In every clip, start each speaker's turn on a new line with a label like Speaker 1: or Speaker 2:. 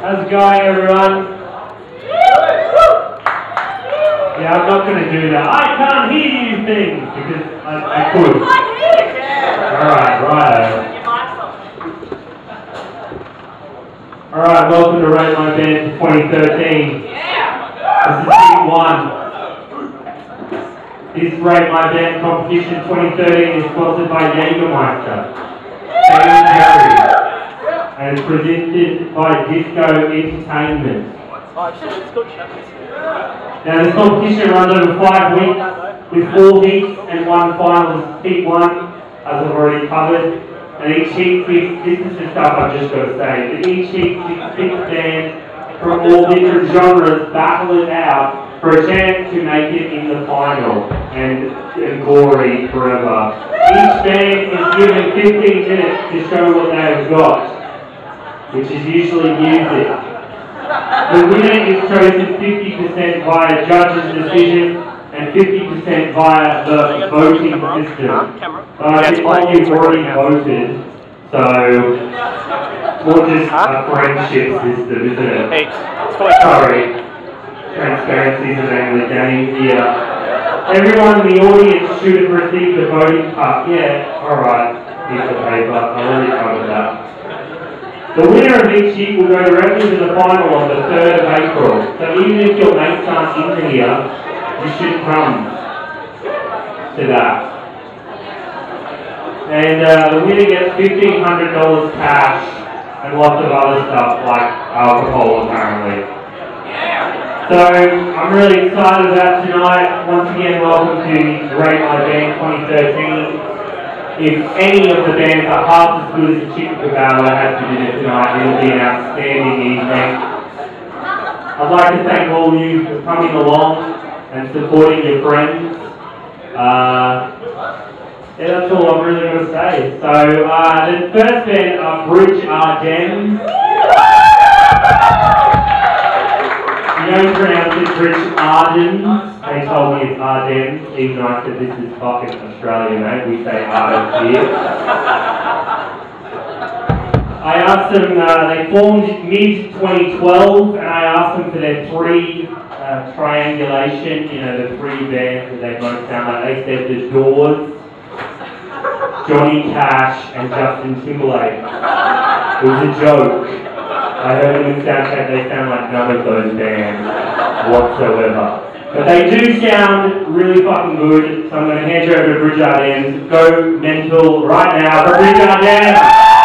Speaker 1: How's it going, everyone? Yeah, I'm not going to do that. I can't hear you things because I, I could. Alright, righto. Alright, welcome to Rate My Band 2013. This is Team 1. This Rate My Band competition 2013 is sponsored by Jägermeister. And presented by Disco Entertainment. Now this competition runs over five weeks with four heats and one final. Heat one, as I've already covered. And each heat this is the stuff I've just got to say, but each heat six bands from all different genres battle it out for a chance to make it in the final and, and glory forever. Each band is given 15 minutes to show what they've got, which is usually music. The winner is chosen 50% via judge's decision and 50% via the voting system. But I think you've already voted, so more just a friendship system, isn't it?
Speaker 2: Hey,
Speaker 1: Sorry. Transparency is the name of the game here. Everyone in the audience should have received a voting card. Yeah, alright. Piece of paper. I already covered that. The winner of each heat will go directly to the final on the 3rd of April. So even if your mates aren't in here, you should come to that. And uh, the winner gets $1,500 cash and lots of other stuff like alcohol apparently. So I'm really excited about tonight. Once again, welcome to Rate My Band 2013. If any of the bands are half as good as I had to dinner tonight, it'll be an outstanding evening. I'd like to thank all of you for coming along and supporting your friends. Uh, yeah, that's all I'm really going to say. So, uh, the first band are Bridge Ardennes. Don't pronounce it Bridge Ardennes. They told me it's Arden, even though I said this is fucking Australia, mate. We say Ardennes here. I asked them, uh, they formed mid 2012, and I asked them for their three uh, triangulation, you know, the three bands that they both sound like. They said The Doors, Johnny Cash, and Justin Timberlake. It was a joke. I them in Soundcheck, they sound like none of those bands whatsoever. But they do sound really fucking good, so I'm going to hand you over to Bridge Ardennes. Go mental right now for Bridge Ardennes!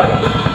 Speaker 3: Who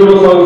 Speaker 3: is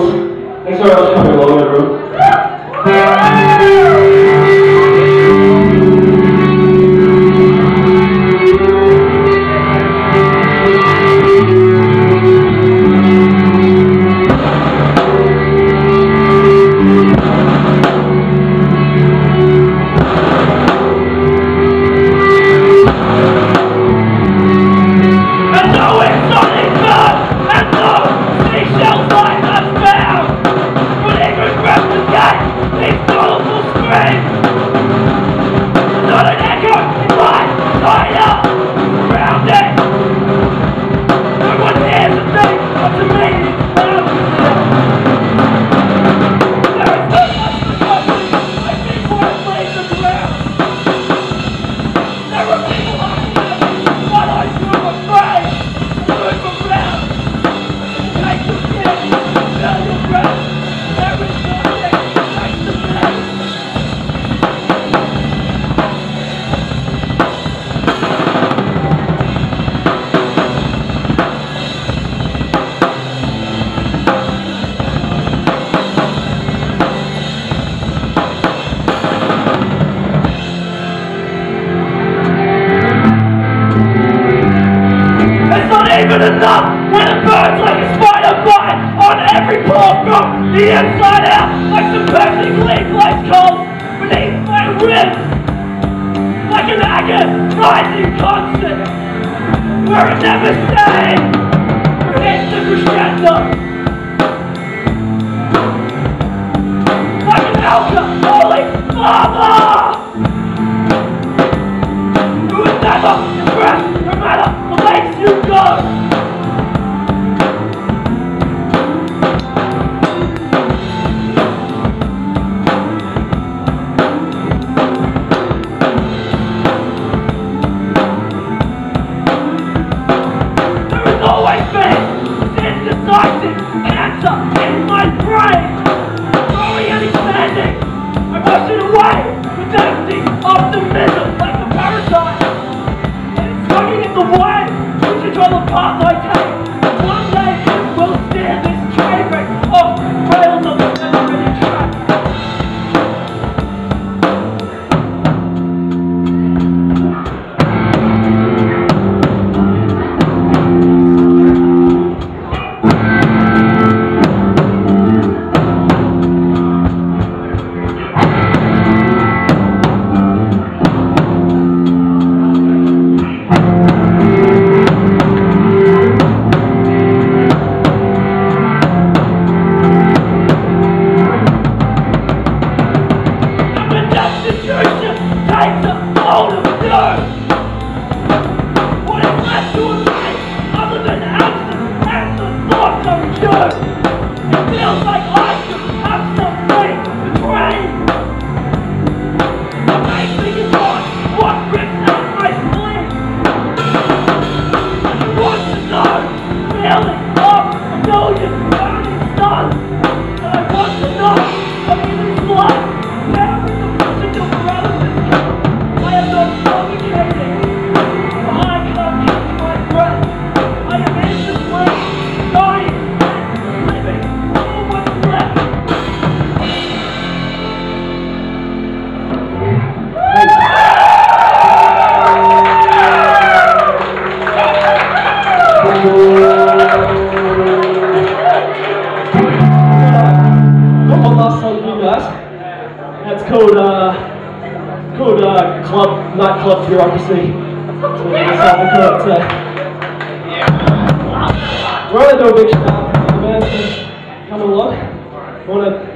Speaker 3: never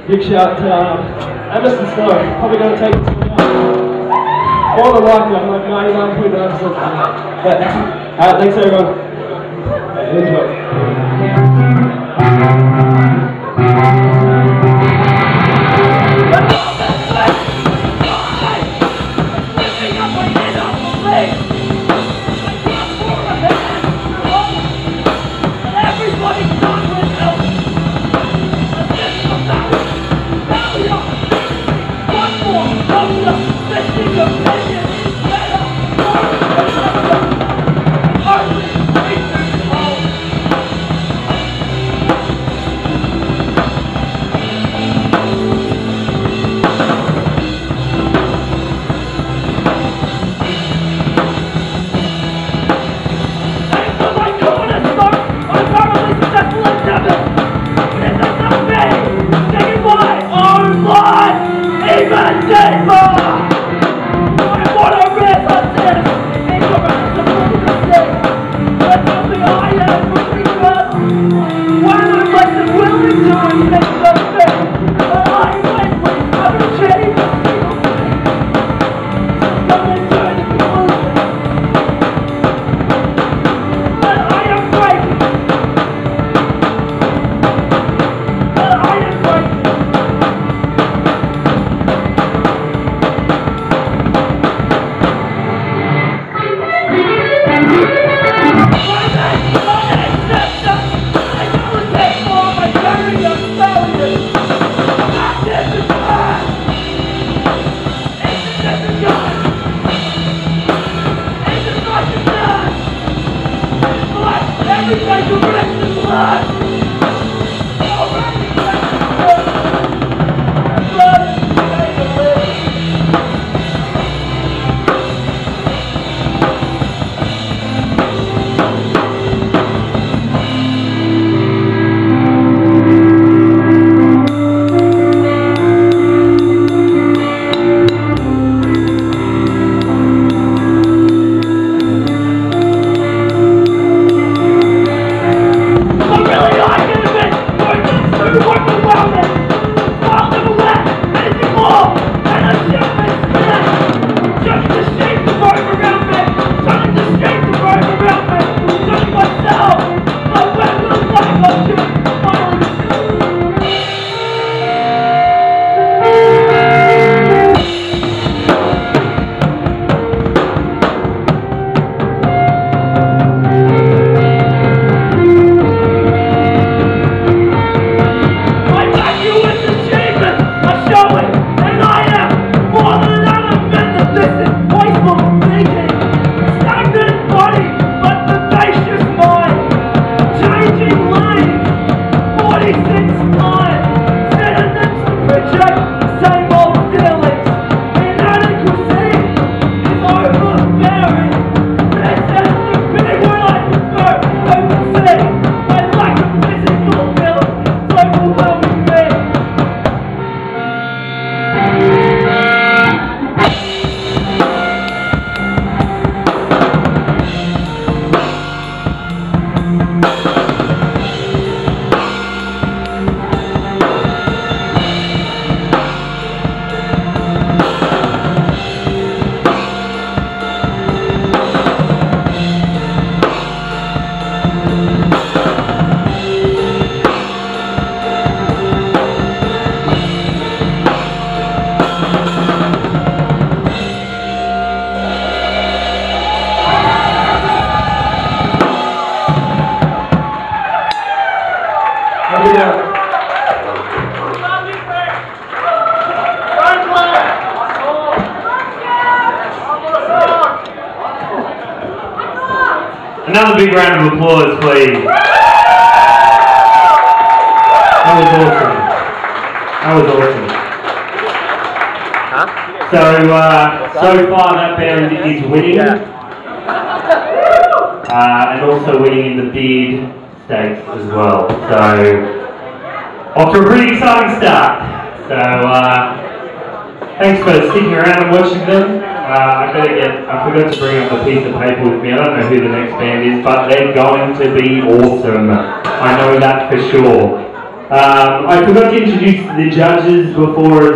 Speaker 3: big shout to Emerson Snow. Probably going to take it More than likely, I'm like 99.9% But uh, thanks everyone. Enjoy. Let me take
Speaker 1: Another big round of applause, please. That was awesome. That was awesome. So, uh, so far that band is winning. Uh, and also winning in the beard stakes as well. So, off to a pretty exciting start. So, uh, thanks for sticking around and watching them. Uh, I forgot to bring up a piece of paper with me. I don't know who the next band is, but they're going to be awesome. I know that for sure. Um, I forgot to introduce the judges before